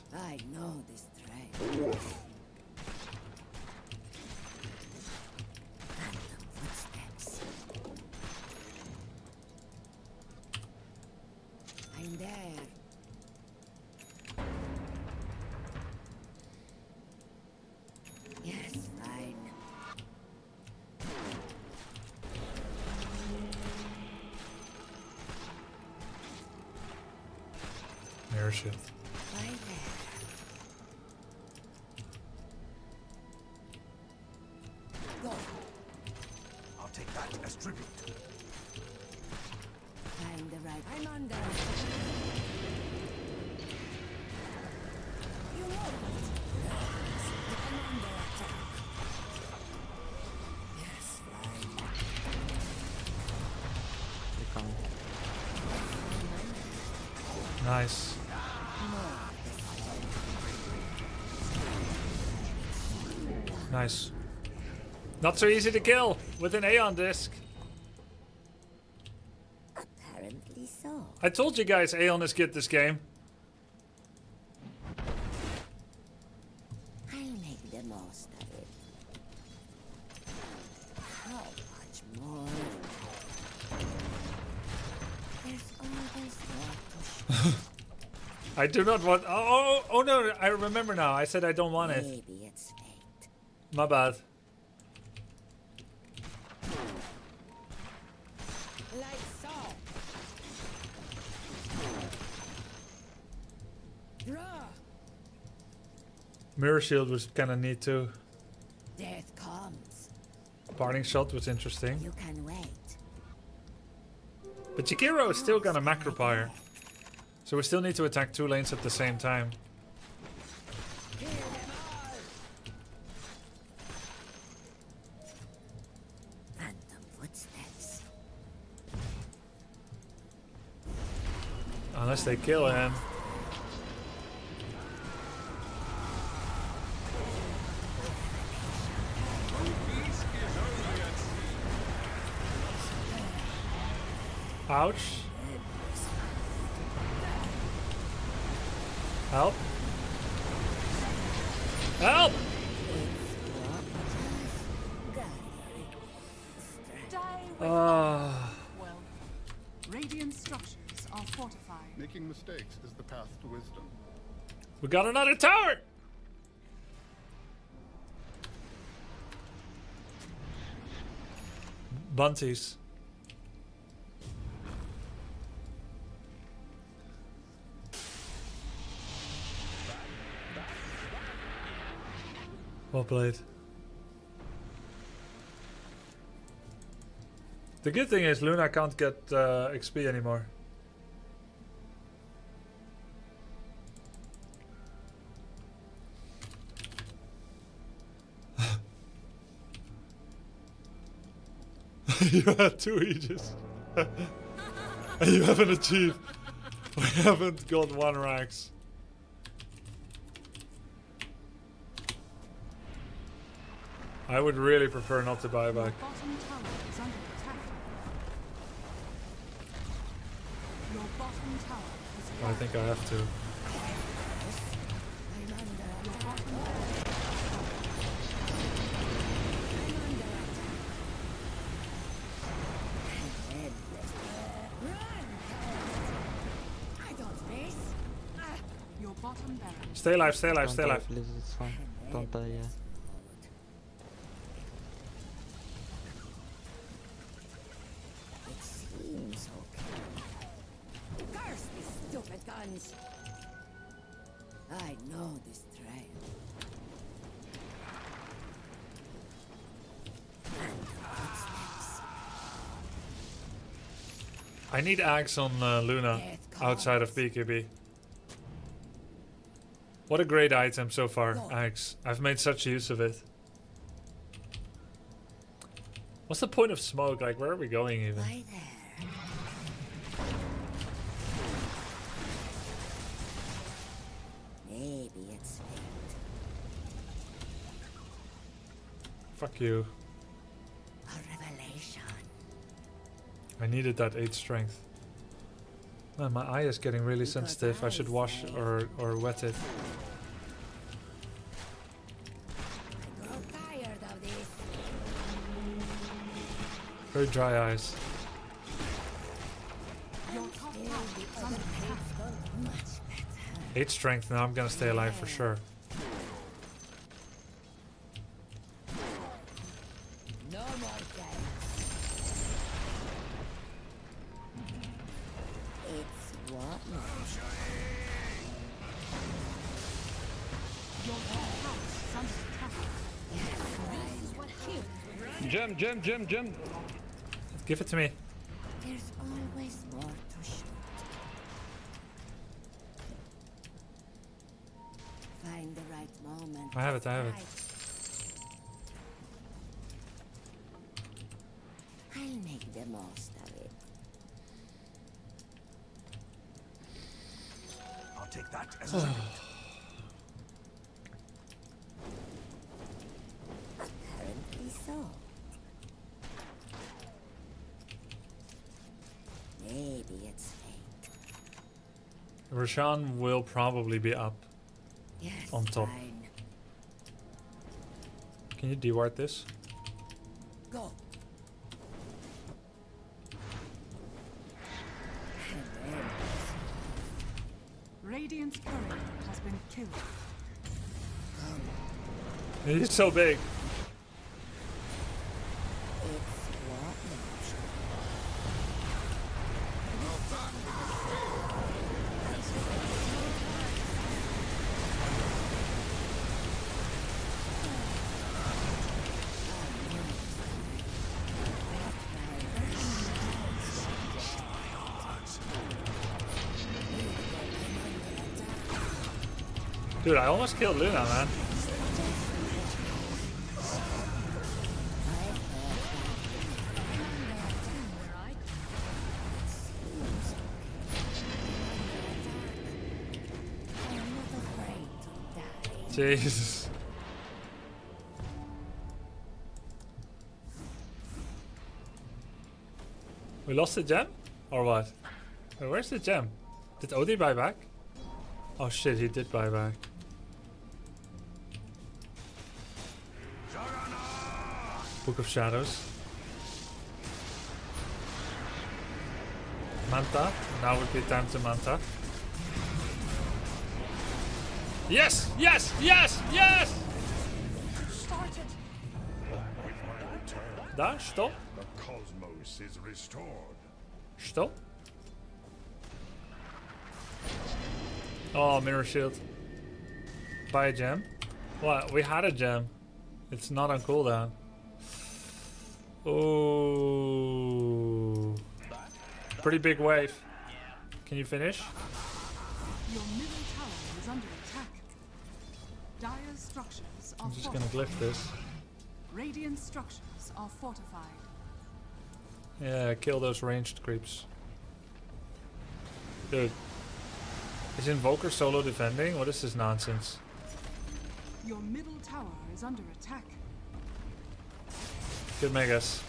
Not so easy to kill with an Aeon disc. Apparently so. I told you guys Aeon is good this game. I'll make the most of it. How much more? There's always more. (laughs) I do not want. Oh, oh, oh, oh no! I remember now. I said I don't want it. Maybe it's fate. My bad. Like so. Draw. Mirror shield was kind of neat too. Death comes. Parting shot was interesting. You can wait. But Jakiro is still gonna macropyre. So we still need to attack two lanes at the same time. Unless they kill him. Ouch. Help. Help! Die with Ah. well. Radiant structures are fortified. Making mistakes is the path to wisdom. we got another tower! Bunties. Well played. The good thing is Luna can't get uh, XP anymore. (laughs) you had two Aegis. (laughs) and you haven't achieved. (laughs) We haven't got one Rax. I would really prefer not to buy back. Bottom tower is under attack. Your bottom tower is I think I have to. I'm under Your attack. bottom Endless. Run! I don't miss. Ah, your bottom barrel Stay alive, stay alive, Don't stay die, alive. please, it's fine. Don't die, yeah. Need Axe on uh, Luna outside of. BKB. What a great item so far. Axe. I've made such use of it. What's the point of smoke? Like, where are we going even? Maybe it's fate. Fuck you. I needed that 8 strength. Man, my eye is getting really sensitive. I should wash or, or wet it. I grow tired of this. Very dry eyes. Your top Still, tower the is other under attack. path's gone much better. 8 strength, now I'm gonna stay alive for sure. Right. Jim, gem, gem, gem. Give it to me. There's always more to shoot. Find the right moment. I have it, I have it. Roshan will probably be up. Yes, On top. fine. Can you deward this? Go. And then Radiant's courier has been killed. He's so big. Dude, I almost killed Luna, man. Jesus. We lost the gem? Or what? Where's the gem? Did Odie buy back? Oh shit, he did buy back. Book of Shadows. Manta. Now would be time to Manta. Yes! Yes! Yes! Yes! Daar, stop. The cosmos is restored. Stop. Oh, mirror shield. Buy a gem. What? We had a gem. It's not on cooldown. Oh. Pretty big wave. Can you finish? Your middle tower is under attack. Dire's structures are I'm just gonna glyph this. Radiant structures are fortified. Yeah, kill those ranged creeps. Dude. Is Invoker solo defending? What is this nonsense? Your middle tower is under attack. Good Megas.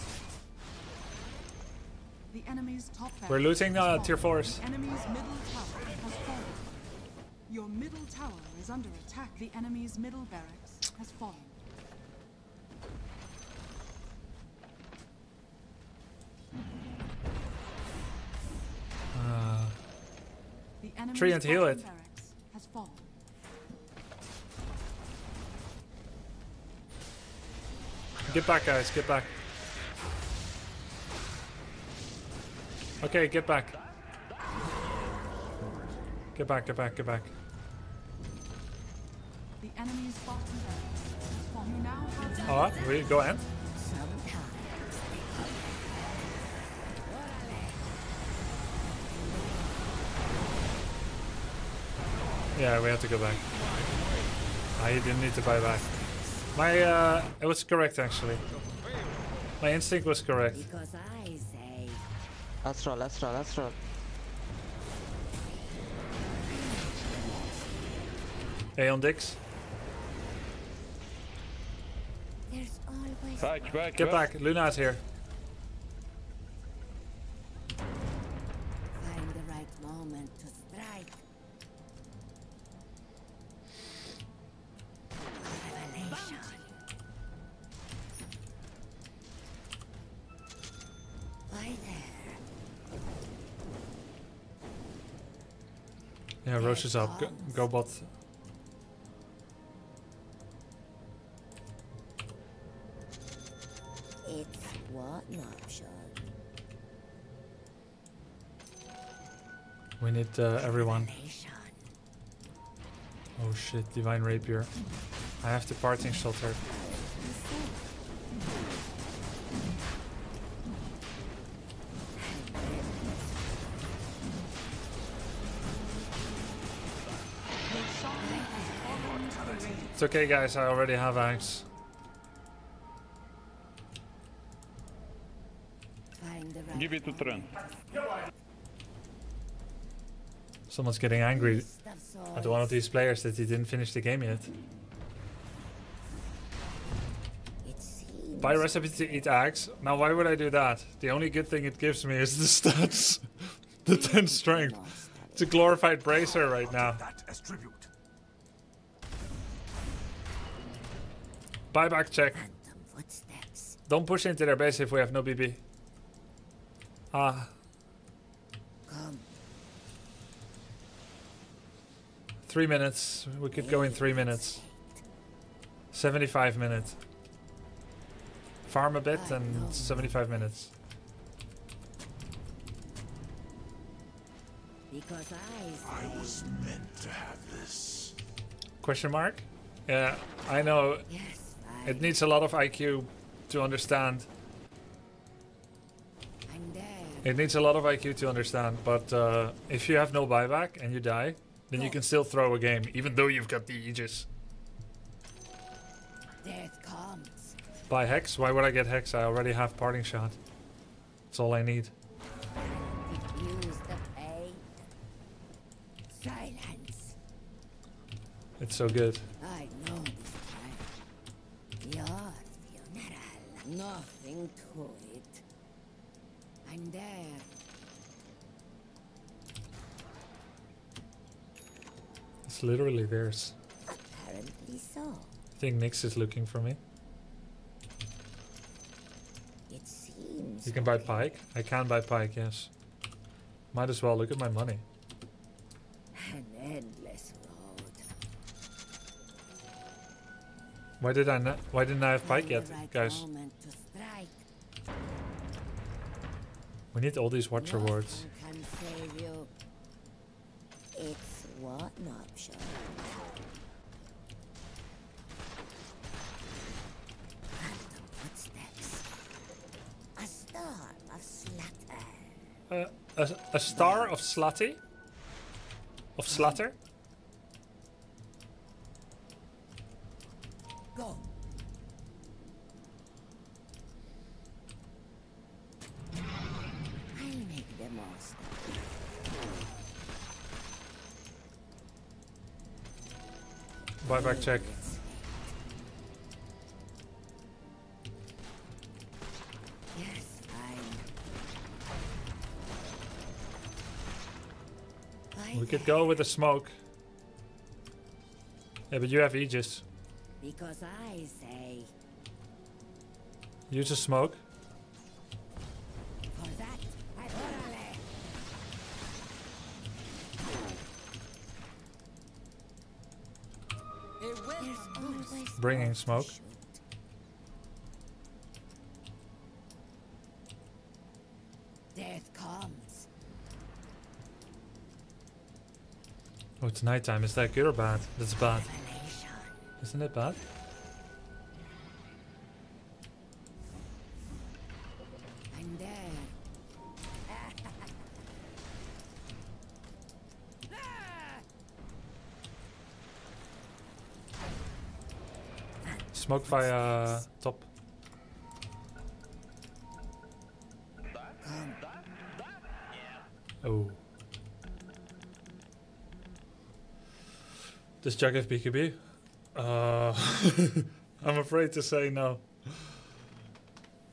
The enemy's top We're losing uh, tier 4s. The enemy's middle tower has fallen. Your middle tower is under attack. The enemy's middle barracks has fallen. Uh, The enemy's Tree and heal it. barracks get back, guys. Get back. Okay, get back. Get back, get back, get back. The enemy's bottom Alright, we go in. Yeah, we have to go back. You didn't need to buy back. My, uh, it was correct actually. My instinct was correct. because I say Let's roll, let's roll, let's roll. Aeon disc. there's always Back, back, Get back, Luna's here. Yeah, Rosh is up. Go, go bot. It's what option. We need uh, everyone. Oh shit, Divine Rapier. I have the parting shot her. It's okay guys, I already have axe. Right Give it to Treant. Someone's getting angry at one of these players that he didn't finish the game yet. Buy recipe to eat axe. Now why would I do that? The only good thing it gives me is the (laughs) stats. the 10 strength. It's a glorified bracer right now. Buyback check. phantom footsteps. Don't push into their base if we have no BB. Ah, Come. Three minutes. We could go in three minutes. 75 minutes. Farm a bit and 75 minutes. Because I I was meant to have this. Question mark? Yeah, I know yes, it needs a lot of IQ to understand. It needs a lot of IQ to understand, but uh, if you have no buyback and you die, then you can still throw a game, even though you've got the Aegis. Death comes. Buy Hex? Why would I get Hex? I already have Parting Shot. That's all I need. The pain. Silence. It's so good. Nothing to it. I'm there. It's literally theirs. Apparently so. I think Nyx is looking for me. It seems. You can buy Pike? I can buy Pike, yes. Might as well. Look at my money. Why did I not? Why didn't I have Pike Find yet, guys? moment to strike. We need all these watch rewards. Nothing can save you. It's one option. Phantom footsteps. A storm of slaughter. Uh, a, a star of Slutty? Of Slatter? Buyback check. Yes. We could go with the smoke. Yeah, but you have Aegis. Because I say, Use a smoke. Bringing smoke. Death comes. Oh, it's nighttime. Is that good or bad? That's bad. Isn't it bad? Smoke via top. Oh. Does Jack have BKB? Uh, (laughs) I'm afraid to say no.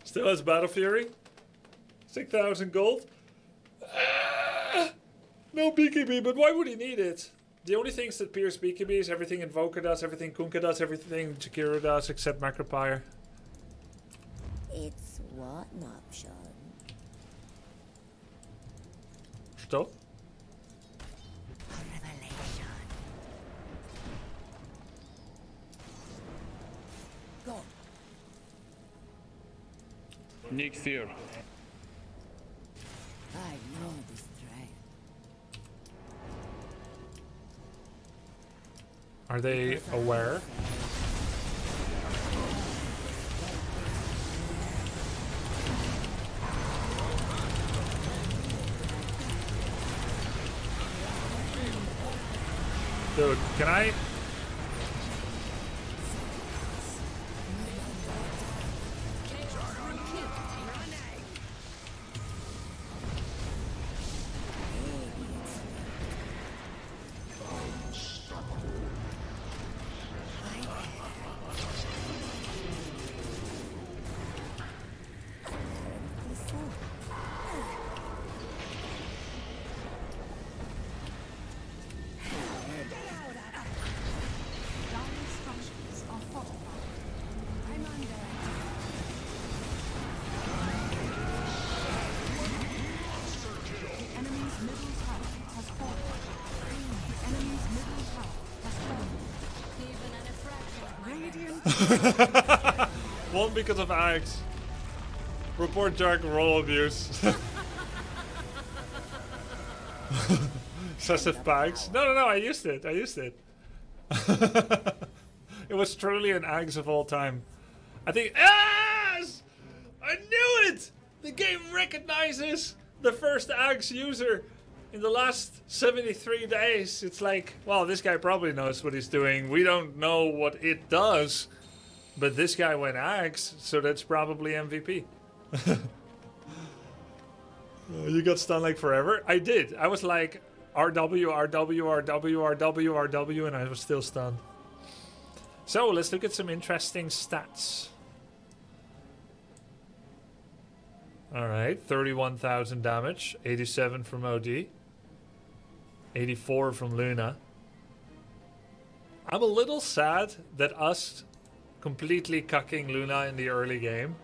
Still has Battle Fury? 6,000 gold? Ah, no BKB, but why would he need it? The only things that pierce BKB is everything Invoker does, everything Kunkka does, everything Jakiro does, except Macropyre. It's one option. Stop. A revelation. Are they aware? Dude, can I? Because of Axe. Report Dark role abuse. Excessive bags. No, no, no, I used it. I used it. it was truly an Axe of all time. I think. Yes! I knew it! The game recognizes the first Axe user in the last 73 days. It's like, well, this guy probably knows what he's doing. We don't know what it does. But this guy went Axe, so that's probably MVP. Uh, (laughs) you got stunned like forever? I did. I was like RW, RW, RW, RW, RW, and I was still stunned. So let's look at some interesting stats. Alright, 31,000 damage, 87 from OD, 84 from Luna. I'm a little sad that us completely cucking Luna in the early game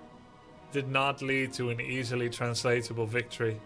did not lead to an easily translatable victory.